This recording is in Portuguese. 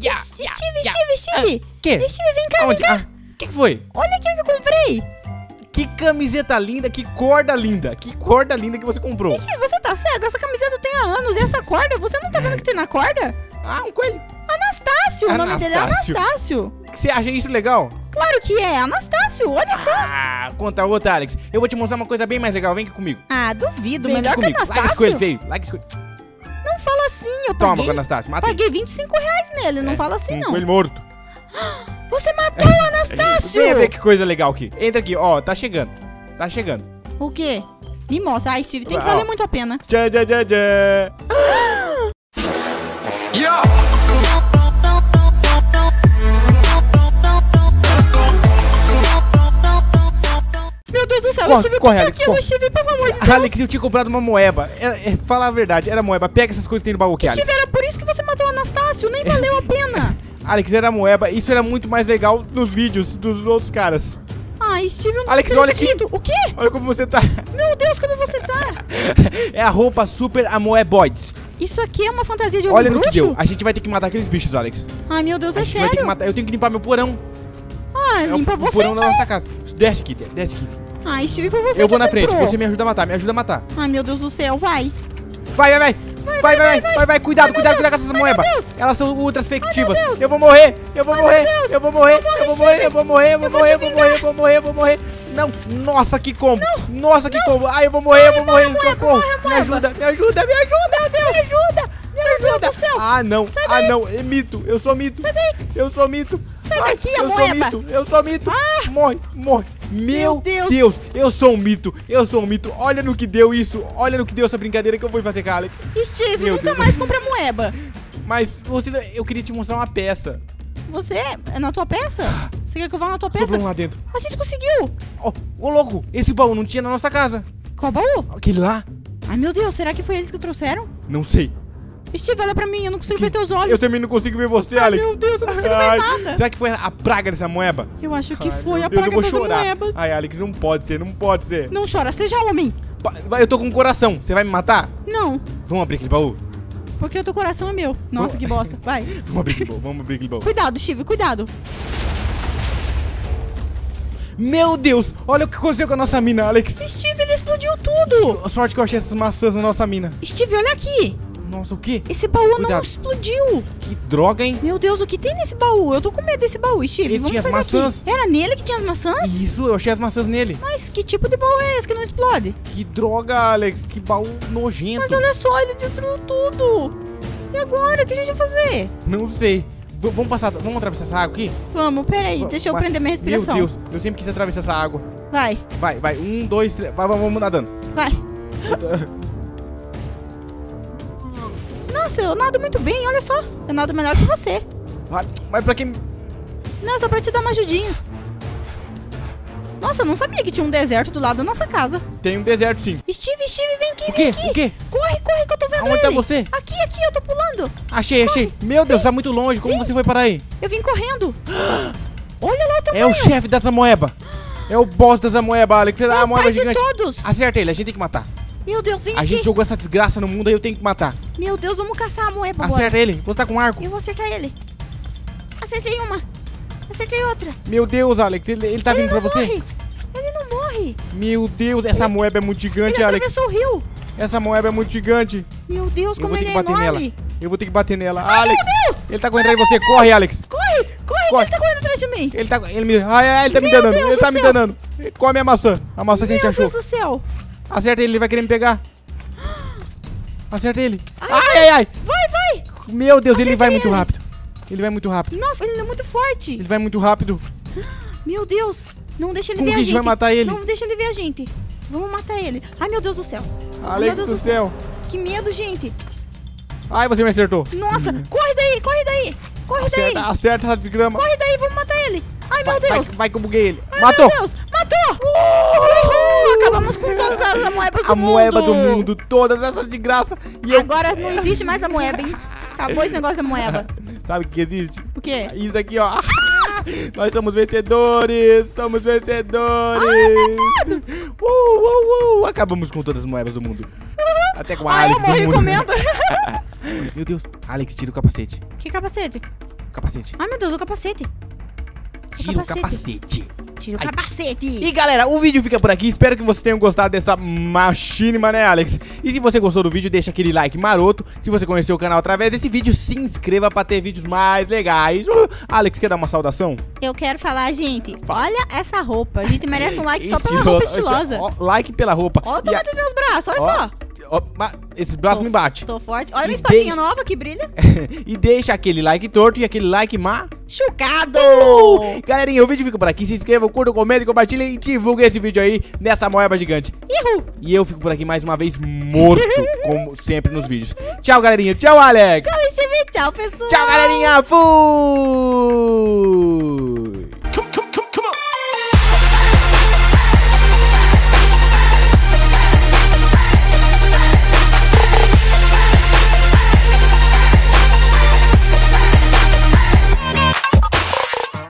Ya, Steve, ya, Steve, ya. Steve, Steve. Que? Steve, vem cá, Onde? vem cá. Ah, que que foi? Olha aqui o que eu comprei. Que camiseta linda, que corda linda. Que corda linda que você comprou. Steve, você tá cego? Essa camiseta tem há anos. E essa corda, você não tá vendo que tem na corda? Ah, um coelho. Anastácio, o nome dele é Anastácio. Anastácio. Você acha isso legal? Claro que é, Anastácio, olha só. Ah, conta outra, Alex. Eu vou te mostrar uma coisa bem mais legal. Vem aqui comigo. Ah, duvido, Vem melhor que comigo. Larga esse Anastácio. coelho feio. Larga esse coelho. Eu Toma, paguei, Anastácio. Mata paguei 25 reais nele, não É, fala assim um não. coelho morto. Você matou o Anastácio. Vem ver que coisa legal aqui. Entra aqui, ó. Tá chegando. Tá chegando. O quê? Me mostra. Ai, Steve, tem que Ó. valer muito a pena. Tchá, tchá, tchá, tchá. Corre, o corre, por que Alex, corre. Steve, pelo amor de Deus? Alex, eu tinha comprado uma moeba. É, é, fala a verdade, era moeba. Pega essas coisas que tem no baú aqui, Alex. Steve, era por isso que você matou o Anastácio, nem valeu a pena. Alex, era moeba. Isso era muito mais legal nos vídeos dos outros caras. Ai, Steve, eu não Alex, olha aqui. O quê? Olha como você tá. Meu Deus, como você tá? É a roupa Super Amoeboids. Isso aqui é uma fantasia de um Olha no bruxo? que deu. A gente vai ter que matar aqueles bichos, Alex. Ai, meu Deus, A é gente vai ter que sério? matar. Eu tenho que limpar meu porão. Ah, É o- limpa o você porão da então. nossa casa. Desce aqui, desce aqui. Ai, Steve, foi você Eu vou que na frente. comprou. Você me ajuda a matar, me ajuda a matar. Ai, meu Deus do céu, vai. Vai, vai, vai. Vai, vai, vai, vai, vai, cuidado, cuidado, cuidado com essas moebas. Deus. Elas são meu Deus. Eu vou morrer, eu vou morrer, meu Deus. eu vou morrer, eu vou morrer, eu vou morrer, eu vou vou morrer, eu vou morrer, eu vou morrer, eu vou morrer. Não, nossa, que combo. Nossa, que combo. Ai, eu vou morrer, eu vou morrer, socorro. Me ajuda, me ajuda, me ajuda, me ajuda, me ajuda. do céu. Ah, não, ah, não, é mito, eu sou mito. Sai daí. Eu sou mito. Sai Ai, daqui, eu sou mito, eu sou mito. Morre, morre. Meu, Meu Deus. Deus, eu sou um mito, eu sou um mito. Olha no que deu isso, olha no que deu essa brincadeira que eu vou fazer com a Alex. Steve, Meu nunca Deus. mais compra moeba. Mas você, eu queria te mostrar uma peça. Você é na tua peça? Você quer que eu vá na tua peça? Sobrou um lá dentro. A gente conseguiu. Ô louco, esse baú não tinha na nossa casa. Qual baú? Aquele lá? Ai, meu Deus, será que foi eles que trouxeram? Não sei. Steve, olha pra mim, eu não consigo Que- ver teus olhos. Eu também não consigo ver você, Ai, Alex. meu Deus, eu não consigo Ai, ver nada. Será que foi a praga dessa moeba? Eu acho que Ai, foi a Deus, eu praga chorar. moebas. Ai, Alex, não pode ser, não pode ser. Não chora, seja homem. Eu tô com um coração. Você vai me matar? Não, Vamos abrir aquele baú? porque o teu coração é meu. Nossa, que bosta. Vai. Vamos abrir aquele baú, vamos abrir aquele baú. Cuidado, Steve, cuidado. Meu Deus, olha o que aconteceu com a nossa mina, Alex. Steve, ele explodiu tudo. Sorte que eu achei essas maçãs na nossa mina. Steve, olha aqui. Nossa, o quê? Esse baú não Cuidado. explodiu. Que droga, hein? Meu Deus, o que tem nesse baú? Eu tô com medo desse baú, Steve. Ele Vamos tinha as sair daqui. maçãs. Era nele que tinha as maçãs? Isso, eu achei as maçãs nele. Mas que tipo de baú é esse que não explode? Que droga, Alex. Que baú nojento. Mas olha só, ele destruiu tudo. E agora, o que a gente vai fazer? Não sei. V- vamos passar, vamos atravessar essa água aqui? Vamos, peraí, deixa eu Vai. prender minha respiração. Meu Deus, eu sempre quis atravessar essa água. Vai, Vai, vai. Um, dois, três. Vai, vamos vamos nadando. vai. Nossa, eu nado muito bem, olha só. Eu nado melhor que você. Mas pra quem. Não, só pra te dar uma ajudinha. Nossa, eu não sabia que tinha um deserto do lado da nossa casa. Tem um deserto, sim. Steve, Steve, vem aqui, O quê? vem aqui. O quê? Corre, corre que eu tô vendo Aonde tá ele. você? Aqui, aqui, eu tô pulando. Achei, achei. Meu Deus, tá muito longe. Como você foi parar aí? Eu vim correndo. Olha lá o tamanho. É o chefe da Zamoeba. É o boss da Zamoeba, Alex. É É a moeba gigante. todos. Acerta ele, a gente tem que matar. Meu Deus, vem A gente jogou essa desgraça no mundo aí, eu tenho que matar. Meu Deus, vamos caçar a moeba agora. Acerta ele. Você tá com arco. Eu vou acertar ele. Acertei uma. Acertei outra. Meu Deus, Alex, ele, ele tá ele vindo pra não você? morre. Ele não morre. Meu Deus, essa moeba é muito gigante, Ele Alex. atravessou o rio. Essa moeba é muito gigante. Meu Deus, Eu como vou ter ele que é bater enorme. nela. Eu vou ter que bater nela. Ai, Alex, meu Deus. ele tá correndo atrás de você. Corre, Alex. Corre, corre, Corre. ele tá correndo atrás de mim. Ele tá. Ele me. Ai, ai, ele tá me Meu danando. Deus Ele tá me céu. danando. Come a maçã. A maçã que a gente Meu achou. Deus do céu. Acerta ele, ele vai querer me pegar. Acerta ele. Ai, ai, ai. Vai, vai. Meu Deus, ele Acertei vai muito ele. rápido. Ele vai muito rápido. Nossa, ele é muito forte. Ele vai muito rápido. Meu Deus. Não deixa ele Como ver a gente vai matar ele? Não deixa ele ver a gente. Vamos matar ele. Ai, meu Deus do céu. Alex Deus do do céu. Que medo, gente. Ai, você me acertou. Nossa, corre daí, corre daí. Corre Acerta, daí. acerta essa desgrama. Corre daí, vamos matar ele. Ai, meu Vai, vai, Deus. vai que eu buguei ele. Ai, Matou. Meu Deus, matou. Uhul, acabamos com todas as moebas do A mundo. moeba do mundo, todas essas de graça. E eu... Agora não existe mais a moeba, hein? Acabou esse negócio da moeba. Sabe o que existe? O quê? Isso aqui, ó. Nós somos vencedores! Somos vencedores! uh, uh, uh. Acabamos com todas as moedas do mundo. Até com a Ai, eu Alex do morri comendo. Meu Deus. Alex, tira o capacete. que capacete? capacete. Ai, meu Deus, o capacete. Tira o capacete. Tira o Ai. capacete. E galera, o vídeo fica por aqui. Espero que vocês tenham gostado dessa machinima, né, Alex? E se você gostou do vídeo, deixa aquele like maroto. Se você conheceu o canal através desse vídeo, se inscreva pra ter vídeos mais legais. Uh, Alex, quer dar uma saudação? Eu quero falar, gente, olha essa roupa. A gente merece um like só pela roupa estilosa. Ó, like pela roupa. Olha o tamanho a- dos meus braços, olha Ó, só. Ó, esses braços Tô- me batem. Tô forte. Olha E minha espadinha deixa- nova que brilha. e deixa aquele like torto e aquele like má. Chucado! Galerinha, o vídeo fica por aqui. Se inscrevam, curtam, comentem, compartilhem e divulguem esse vídeo aí nessa moeba gigante. Ihu! E eu fico por aqui mais uma vez morto, como sempre nos vídeos. Tchau, galerinha. Tchau, Alex. Tchau, Steve. Tchau, pessoal. Tchau, galerinha. Fui!